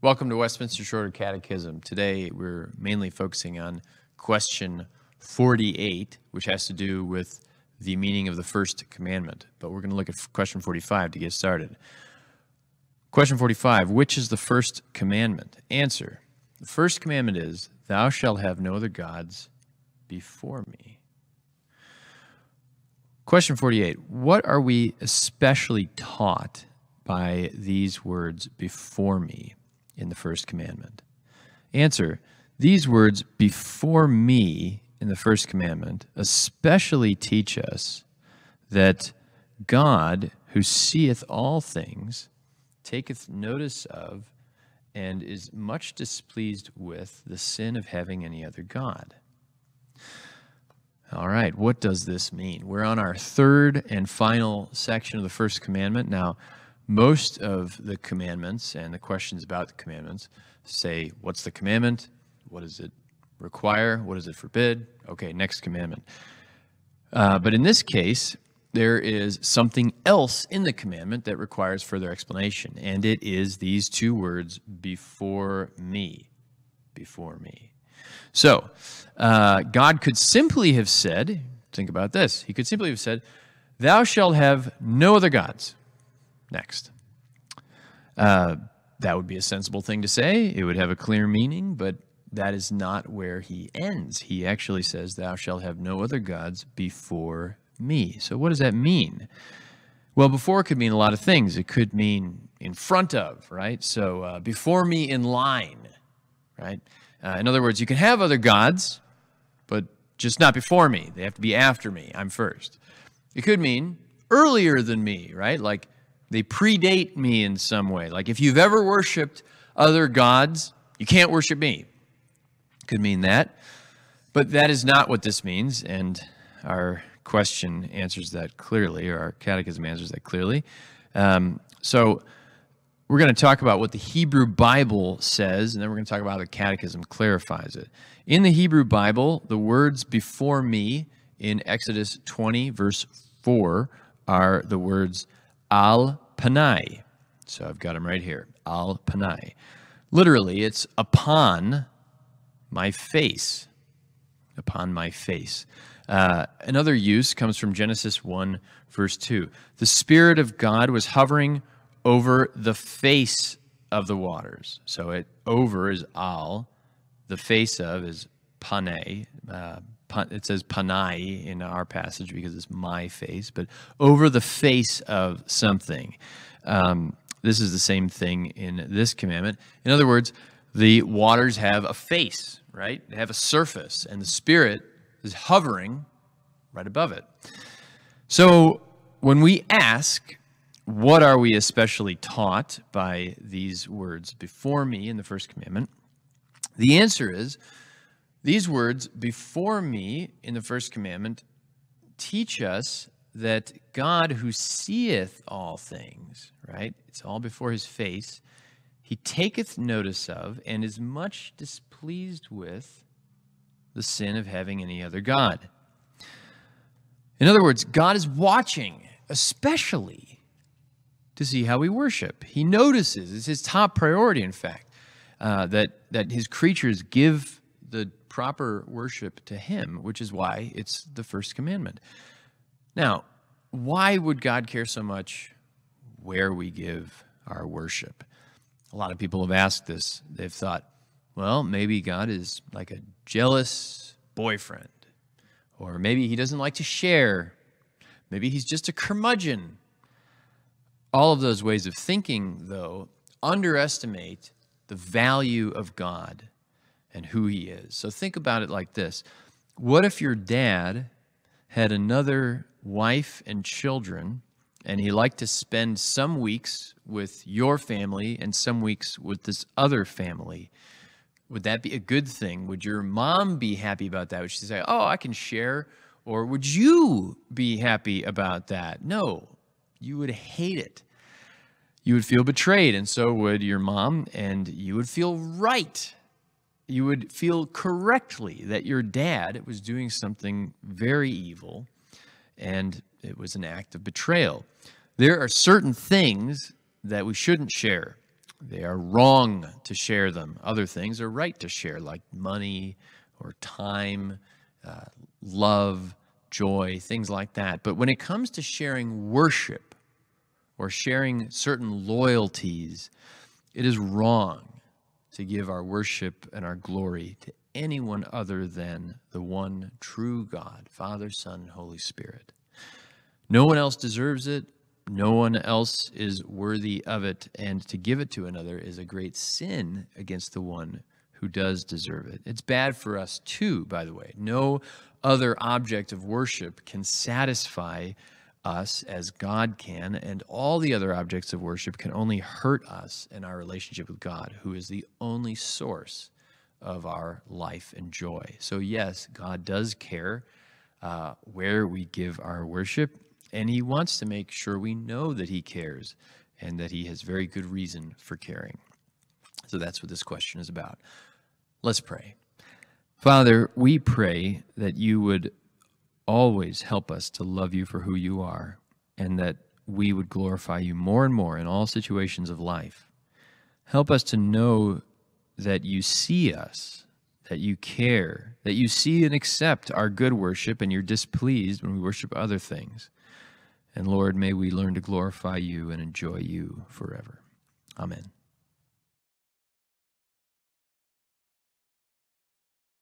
Welcome to Westminster Shorter Catechism. Today we're mainly focusing on question 48, which has to do with the meaning of the first commandment. But we're going to look at question 45 to get started. Question 45 Which is the first commandment? Answer The first commandment is, Thou shalt have no other gods before me. Question 48 What are we especially taught by these words before me? In the first commandment? Answer These words, before me, in the first commandment, especially teach us that God, who seeth all things, taketh notice of, and is much displeased with the sin of having any other God. All right, what does this mean? We're on our third and final section of the first commandment. Now, most of the commandments and the questions about the commandments say, What's the commandment? What does it require? What does it forbid? Okay, next commandment. Uh, but in this case, there is something else in the commandment that requires further explanation, and it is these two words, before me. Before me. So, uh, God could simply have said, think about this, He could simply have said, Thou shalt have no other gods next. Uh, that would be a sensible thing to say. It would have a clear meaning, but that is not where he ends. He actually says, Thou shalt have no other gods before me. So, what does that mean? Well, before could mean a lot of things. It could mean in front of, right? So, uh, before me in line, right? Uh, in other words, you can have other gods, but just not before me. They have to be after me. I'm first. It could mean earlier than me, right? Like they predate me in some way. Like if you've ever worshiped other gods, you can't worship me. Could mean that. But that is not what this means. And our question answers that clearly, or our catechism answers that clearly. Um, so we're going to talk about what the Hebrew Bible says, and then we're going to talk about how the catechism clarifies it. In the Hebrew Bible, the words before me in Exodus 20, verse 4, are the words al panai. So I've got them right here. Al panai. Literally, it's upon my face. Upon my face. Uh, another use comes from Genesis 1, verse 2. The Spirit of God was hovering over the face of the waters. So it over is al, the face of is pane, uh, it says panai in our passage because it's my face, but over the face of something. Um, this is the same thing in this commandment. In other words, the waters have a face, right? They have a surface, and the Spirit is hovering right above it. So when we ask, what are we especially taught by these words before me in the first commandment? The answer is these words, before me, in the first commandment, teach us that God, who seeth all things, right? It's all before his face, he taketh notice of and is much displeased with the sin of having any other God. In other words, God is watching, especially to see how we worship. He notices, it's his top priority, in fact, uh, that, that his creatures give the proper worship to Him, which is why it's the first commandment. Now, why would God care so much where we give our worship? A lot of people have asked this. They've thought, well, maybe God is like a jealous boyfriend, or maybe He doesn't like to share. Maybe He's just a curmudgeon. All of those ways of thinking, though, underestimate the value of God and who he is. So think about it like this What if your dad had another wife and children, and he liked to spend some weeks with your family and some weeks with this other family? Would that be a good thing? Would your mom be happy about that? Would she say, Oh, I can share? Or would you be happy about that? No, you would hate it. You would feel betrayed, and so would your mom, and you would feel right you would feel correctly that your dad was doing something very evil and it was an act of betrayal. There are certain things that we shouldn't share They are wrong to share them. Other things are right to share, like money or time, uh, love, joy, things like that. But when it comes to sharing worship or sharing certain loyalties, it is wrong to give our worship and our glory to anyone other than the one true God, Father, Son, and Holy Spirit. No one else deserves it. No one else is worthy of it. And to give it to another is a great sin against the one who does deserve it. It's bad for us too, by the way. No other object of worship can satisfy us as God can, and all the other objects of worship can only hurt us in our relationship with God, who is the only source of our life and joy. So, yes, God does care uh, where we give our worship, and He wants to make sure we know that He cares and that He has very good reason for caring. So, that's what this question is about. Let's pray. Father, we pray that you would always help us to love you for who you are and that we would glorify you more and more in all situations of life. Help us to know that you see us, that you care, that you see and accept our good worship, and you're displeased when we worship other things. And Lord, may we learn to glorify you and enjoy you forever. Amen.